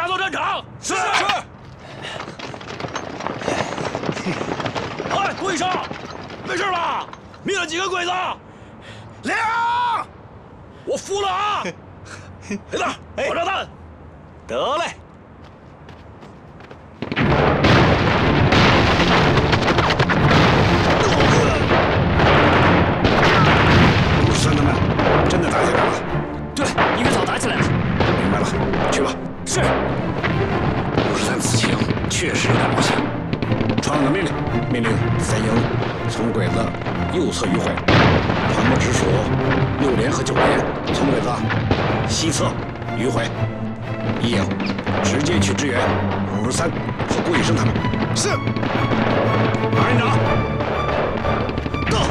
打扫战场。是是。哎，顾医生，没事吧？灭了几个鬼子？零。我服了啊！黑子，爆炸弹。得嘞。确实有点冒险。传我的命令，命令三营从鬼子右侧迂回，团部直属六连和九连从鬼子西侧迂回。一营直接去支援五十三和顾医生他们。是。二营长，到。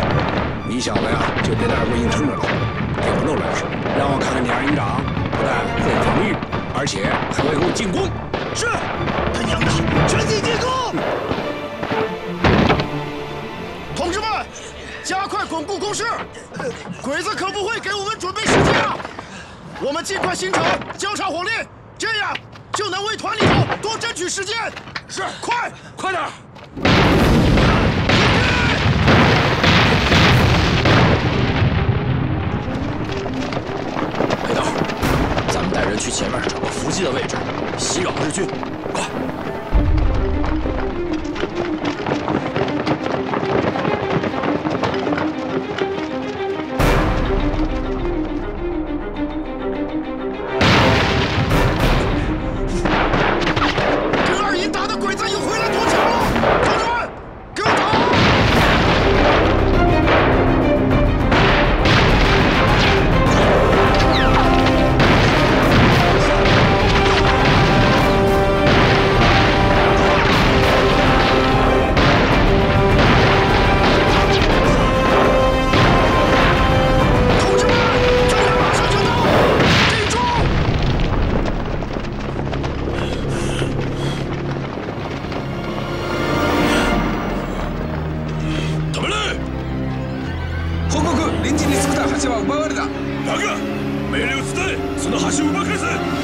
你小子呀，就别在二营硬撑着了，给我露脸去，让我看看你二营长不但会防御，而且还会给我进攻。是。他娘攻势，鬼子可不会给我们准备时间啊！我们尽快形成交叉火力，这样就能为团里头多争取时间。是，快，快点！黑道，咱们带人去前面找个伏击的位置，袭扰日军。快！た橋は奪われた。バカ命令を伝え。その橋を奪い返せ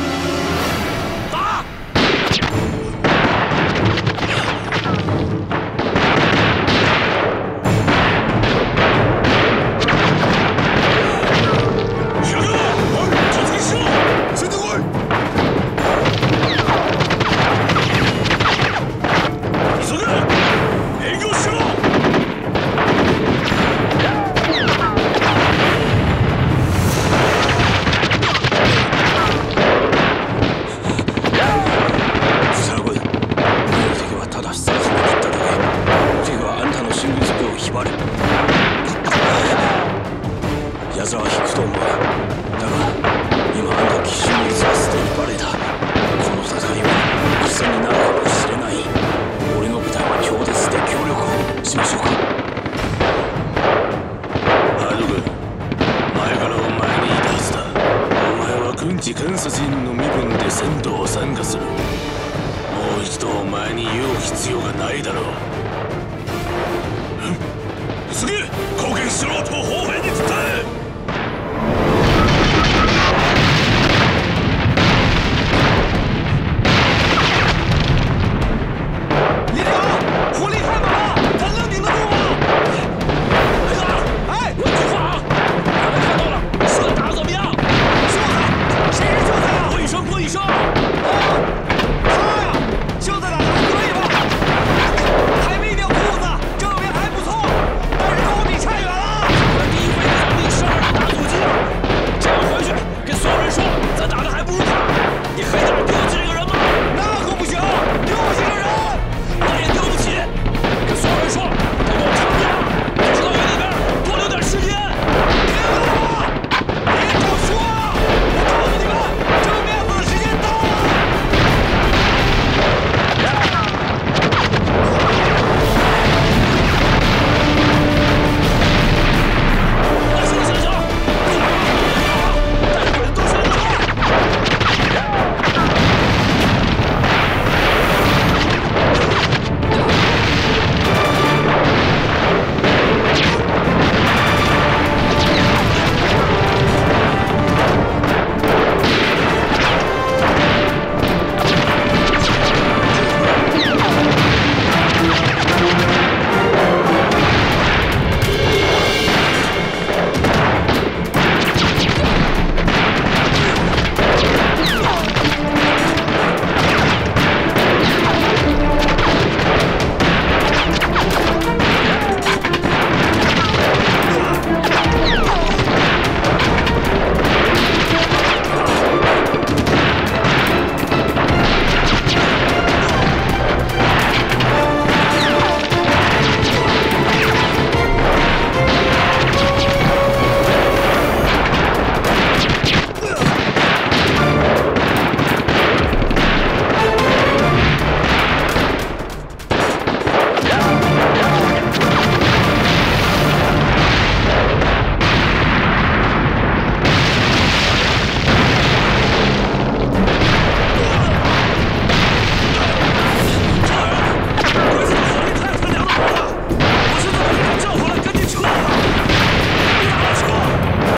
এবার う急げ貢献しろと砲兵に伝え。